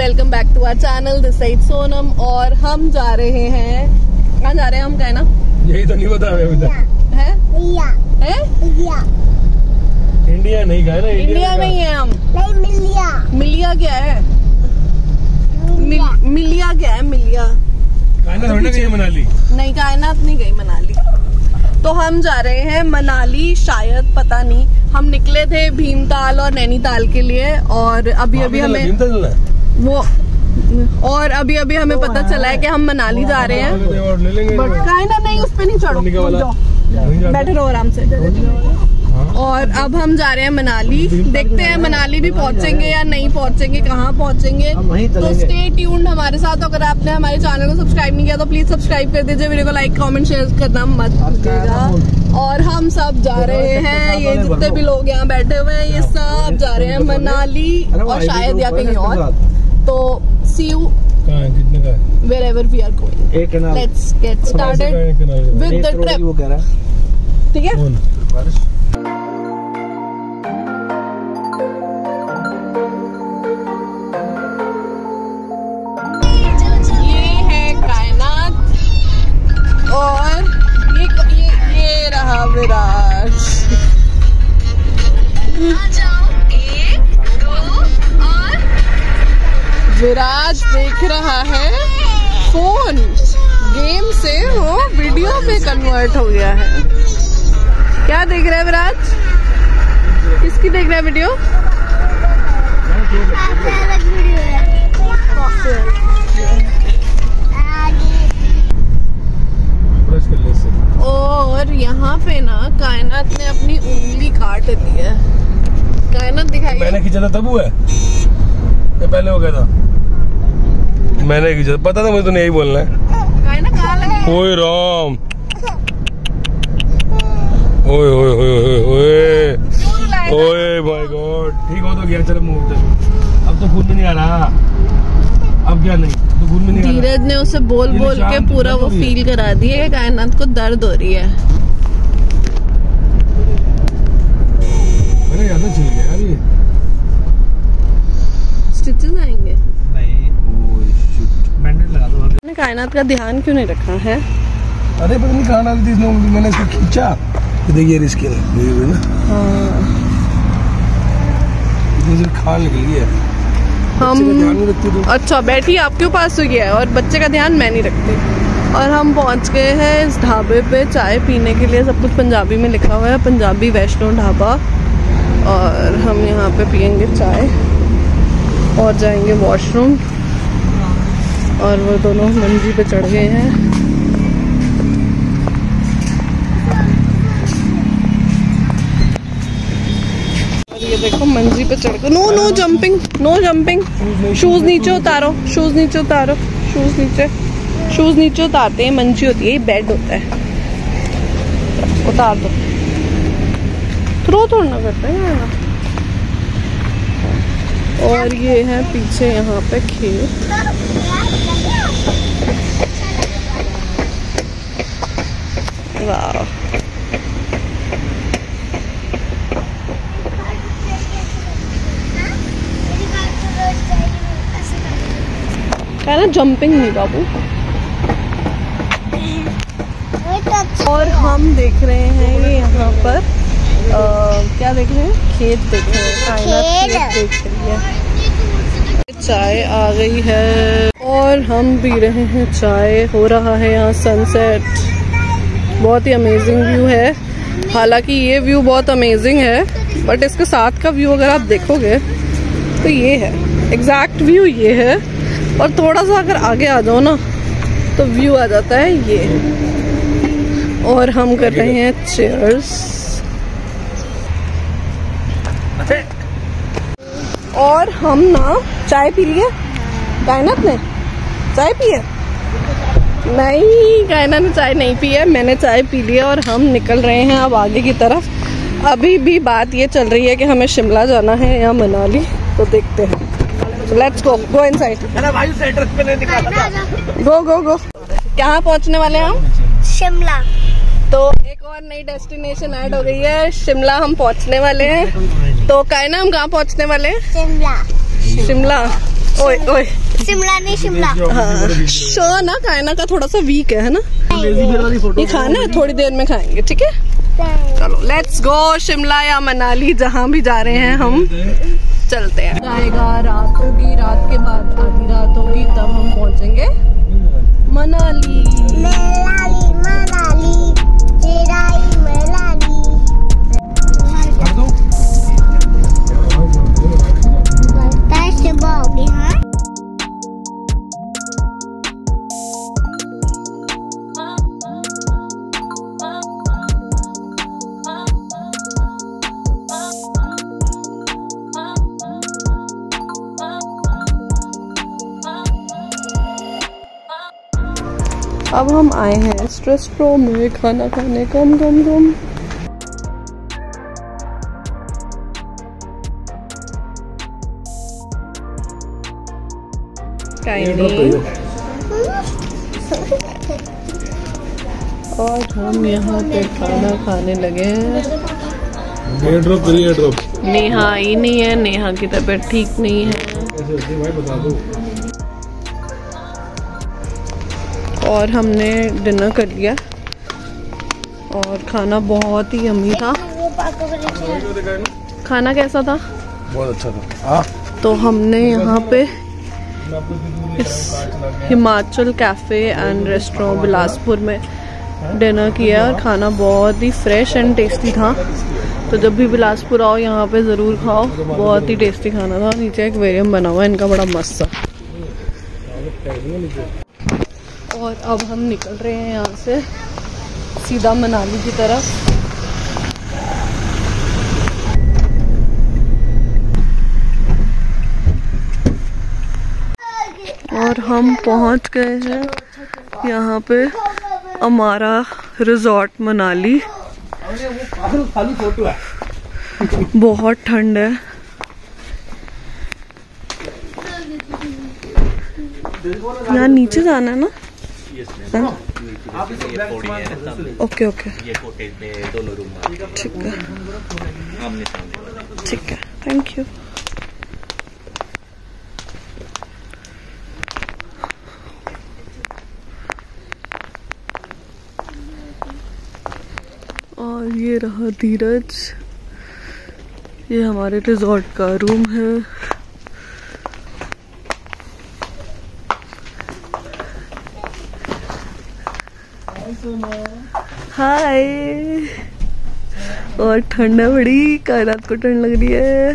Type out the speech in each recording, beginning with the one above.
Welcome back to our channel this side Sonam और हम जा रहे हैं। कहाँ जा रहे हैं हम कहना? यही तो नहीं बता हमें अभी है? है? इंडिया। नहीं गए ना इंडिया में ही है हम। नहीं मिलिया। मिलिया क्या है? मिल, मिलिया क्या है? मिलिया। मनाली? नहीं कायनात नहीं गई मनाली। तो हम जा रहे हैं मनाली शायद पता नहीं। हम निकले थे भीमताल और नैनीताल के लिए और अभी अभी हमें भीमताल चलना है? वो और अभी अभी हमें पता चला है कि हम मनाली जा रहे हैं। बट नहीं उस पे नहीं चढ़ो। बैठे रहो आराम से। हाँ। और अब हम जा रहे हैं मनाली। देखते हैं मनाली भी पहुँचेंगे या नहीं पहुँचेंगे कहाँ पहुँचेंगे। तो स्टे ट्यून्ड हमारे साथ। अगर आपने हमारे चैनल को सब्सक्राइब नहीं किया तो प्लीज़ सब्सक्राइब कर दीजिए। वीडियो को लाइक कमेंट शेयर करना मत भूलिएगा। और हम सब जा रहे हैं। ये जितने भी लोग यहाँ बैठे हुए हैं ये सब जा रहे हैं मनाली और शायद या कहीं और। तो सी यू कहाँ कितने का wherever we are going एक कैनाल। लेट्स गेट स्टार्टेड किनारे का। विद द ट्रिप वो कह रहा है ठीक है? कौन? ये है कायनात और ये ये ये रहा विराट विराज देख रहा है। फ़ोन। गेम से वो वीडियो में कन्वर्ट हो गया है। क्या देख रहा है विराज? किसकी देख रहा है वीडियो और यहाँ पे ना कायनात ने अपनी उंगली काट दी है। कायनात दिखाई मैंने खींचा था, तब हुआ है। या पहले हो गया था। मैंने था पता था मुझे तो यही बोलना है। ओए राम। ओए ओए ओए ओए ओए। ओए माय गॉड ठीक हो तो गया चलो मुँह चल अब तो खून में नहीं आ रहा। अब क्या नहीं तो खून में नहीं धीरज ने उसे बोल बोल के पूरा वो फील करा दिया कि कायनात को दर्द हो रही है। मैंने ज़्यादा छिल गया यार ये। स्टिचेस आएँगे मैंने कायनात का ध्यान क्यों नहीं रखा है? अरे पता नहीं कहाँ डाली थी इसने मैंने इसको खींचा। ये देखिए ये इसके ये हुई ना निकली है। बच्चे का ध्यान हम तू अच्छा बैठी आपके पास हुई है और बच्चे का ध्यान मैं नहीं रखती। और हम पहुँच गए हैं इस ढाबे पे चाय पीने के लिए। सब कुछ पंजाबी में लिखा हुआ है पंजाबी वैष्णो ढाबा। और हम यहाँ पे पियेंगे चाय। और जाएँगे वॉशरूम और वो दोनों मंजी पे चढ़ गए हैं। ये देखो मंजी पे चढ़ गए। No no jumping no jumping shoes नीचे उतारो शूज़ नीचे उतारो शूज़ नीचे। शूज़ नीचे उतारते हैं, मंजी होती है बेड होता है। उतार दो। थ्रो थोड़ा करते हैं। यहाँ और ये है पीछे यहाँ पे खेत। वाह। ना जंपिंग नहीं बाबू। और हम देख रहे हैं ये यहाँ पर क्या देख रहे हैं? खेत देख रहे हैं। कायनात खेत। देख रही है चाय आ गई है और हम पी रहे हैं चाय। हो रहा है यहाँ सनसेट बहुत ही अमेजिंग व्यू है। हालाँकि ये व्यू बहुत अमेजिंग है बट इसके साथ का व्यू अगर आप देखोगे तो ये है। एग्जैक्ट व्यू ये है। और थोड़ा सा अगर आगे आ जाओ ना तो व्यू आ जाता है ये। और हम कर रहे हैं चेयर्स और हम ना चाय पी लिए। कायनात ने चाय पी है नहीं कायना ने चाय नहीं पी है। मैंने चाय पी ली है और हम निकल रहे हैं अब आगे की तरफ़। अभी भी बात ये चल रही है कि हमें शिमला जाना है या मनाली तो देखते हैं। लेट्स गो गो इनसाइड अरे भाई उस एड्रेस पे निकाला गो गो गो कहाँ पहुँचने वाले हैं हम? शिमला। तो एक और नई डेस्टिनेशन ऐड हो गई है। शिमला हम पहुँचने वाले हैं। तो कायना हम कहाँ पहुँचने वाले हैं? शिमला. शिमला. ओए ओए. शिमला नहीं शिमला. हाँ. शो ना खाना का थोड़ा सा वीक है है ना? ये खाना है थोड़ी देर में खाएँगे ठीक है? चलो लेट्स गो शिमला या मनाली जहाँ भी जा रहे हैं हम। चलते हैं। जाएगा रात होगी रात के बाद आधी रात होगी तब हम पहुँचेंगे। मनाली. अब हम आए हैं स्ट्रेस प्रो में खाना खाने कम कम कम और हम यहाँ पे खाना खाने लगे हैं। ड्रॉप करिए ड्रॉप नेहा आई नहीं है नेहा की तबीयत ठीक नहीं है। और हमने डिनर कर लिया। और खाना बहुत ही यमी था। खाना कैसा था? बहुत अच्छा था। हाँ तो हमने यहाँ पे इस Himachal cafe and restaurant Bilaspur में डिनर किया और खाना बहुत ही फ्रेश एंड टेस्टी था। तो जब भी बिलासपुर आओ यहाँ पे ज़रूर खाओ। बहुत ही टेस्टी खाना था। नीचे एक वेरियम बना हुआ है इनका बड़ा मस्त सा। और अब हम निकल रहे हैं यहाँ से सीधा मनाली की तरफ़। और हम पहुँच गए हैं यहाँ पे हमारा रिजॉर्ट मनाली। बहुत ठंड है। यहाँ नीचे जाना है ना? ओके ओके ठीक है। ठीक है। थैंक यू और ये रहा धीरज। ये हमारे रिजॉर्ट का रूम है। हाय। और ठंड है बड़ी कायनात को ठंड लग रही है।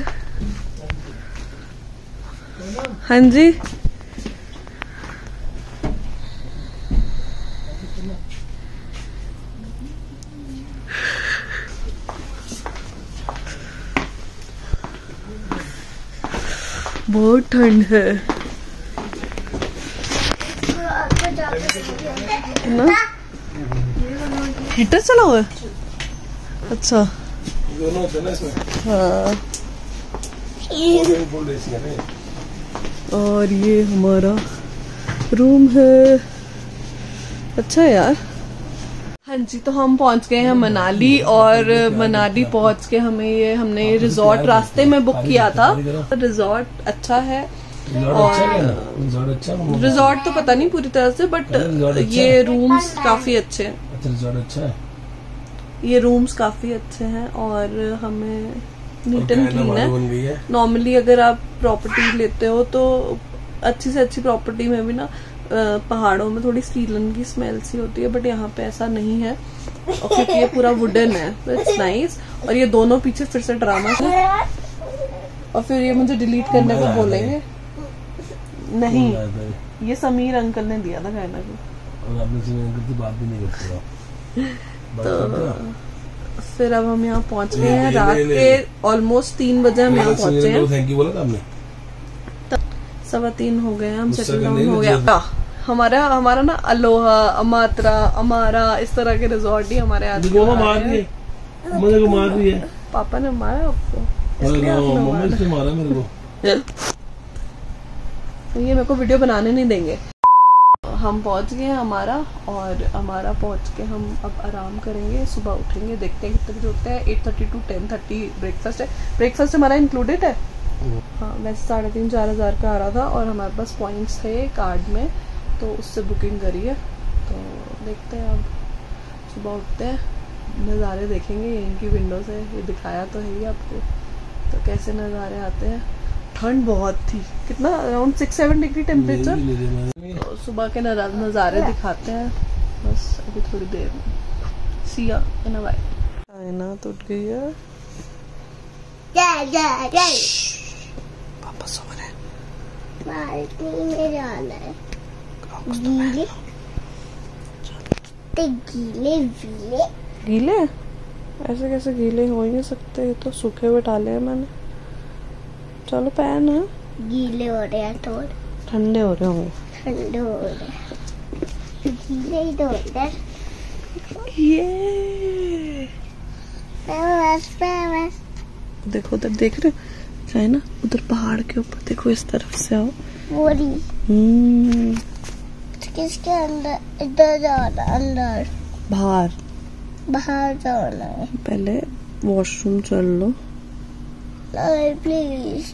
हाँ जी। बहुत ठंड है ना हीटर चला हुआ है? अच्छा। दोनों होते ना इसमें। हाँ। और ये हमारा रूम है। अच्छा यार। हाँ जी तो हम पहुँच गए हैं मनाली और मनाली पहुँच के हमें ये हमने ये रिजॉर्ट रास्ते में बुक किया था। रिजॉर्ट अच्छा है रिजॉर्ट अच्छा रिजॉर्ट अच्छा रिजॉर्ट तो पता नहीं पूरी तरह से बट अच्छा ये रूम्स काफ़ी अच्छे हैं। रिजॉर्ट अच्छा है? ये रूम्स काफ़ी अच्छे हैं और हमें नीट एंड क्लीन है। है। नॉर्मली अगर आप प्रॉपर्टी लेते हो तो अच्छी से अच्छी प्रॉपर्टी में भी ना पहाड़ों में थोड़ी सीलन की स्मेल सी होती है बट यहाँ पे ऐसा नहीं है। और क्योंकि ये पूरा वुडन है तो इट्स नाइस और ये दोनों पीछे फिर से ड्रामा है और फिर ये मुझे डिलीट करने को बोलेंगे। नहीं। ये समीर अंकल ने दिया था कहना को। और आपने बात भी नहीं करते हो फिर अब हम यहाँ पहुँच गए हैं रात। के ऑलमोस्ट तीन बजे हम यहाँ पहुँचे हैं। थैंक यू बोला था सवा तीन हो गए हम सेटल डाउन हो गया। हमारा हमारा ना अलोहा अमात्रा अमारा इस तरह के रिजॉर्ट ही हमारे दिए पापा ने मारा आपको? को। ये मेरे को वीडियो बनाने नहीं देंगे। हम पहुँच गए हैं हमारा और हमारा पहुँच के हम अब आराम करेंगे सुबह उठेंगे देखते हैं कितने बजे उठते हैं। Eight thirty to ten thirty breakfast है। ब्रेकफास्ट हमारा इंक्लूडेड है? हाँ वैसे साढ़े तीन चार हज़ार का आ रहा था और हमारे पास पॉइंट्स थे कार्ड में तो उससे बुकिंग करी है। तो देखते हैं अब सुबह उठते हैं नज़ारे देखेंगे यहीं की विंडो से ये दिखाया तो है ही आपको। तो कैसे नज़ारे आते हैं? ठंड बहुत थी। कितना? Around six seven degree temperature तो सुबह के नज़ा- नज़ारे दिखाते हैं। बस अभी थोड़ी देर में। सिया बाय चाइना तो उठ गई है। पापा सो रहे बाल्टी में जाना है। गीले ते गीले गीले? ऐसे कैसे गीले हो ही नहीं सकते? ये तो सूखे हुए डाले हैं मैंने। चलो पहन है गीले हो रहे हैं थोड़े ठंडे हो रहे होंगे ठंडे हो रहे हैं गीले ही तो होते हैं ये देखो उधर देख रहे हो चाइना उधर पहाड़ के ऊपर देखो इस तरफ़ से आओ बोरी हम्म किसके अंदर इधर जाना अंदर बाहर बाहर जाना है पहले वॉशरूम चल लो प्लीज़ प्लीज़